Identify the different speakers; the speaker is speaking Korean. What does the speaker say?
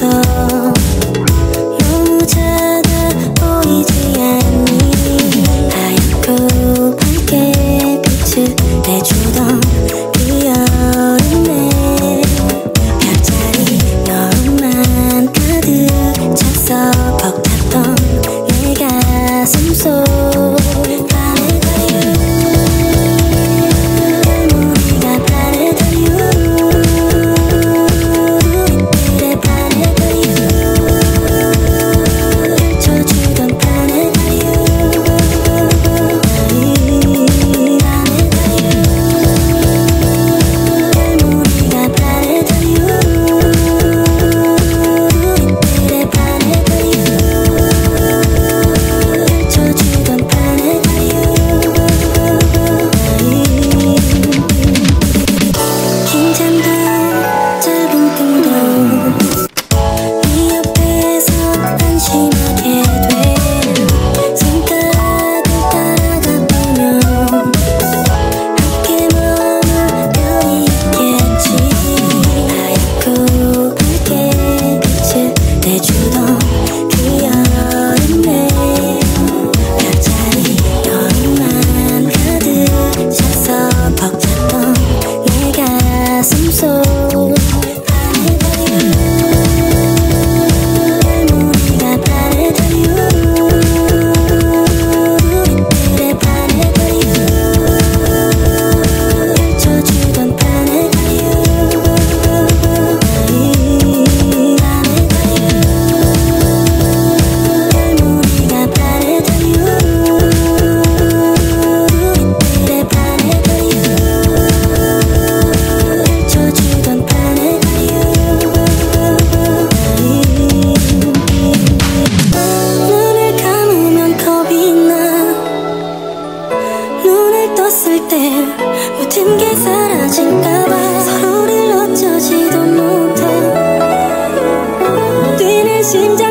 Speaker 1: 있어 여자 웃을 때 모든 게 사라질까봐 서로를 어쩌지도 못해. 뛰는 심장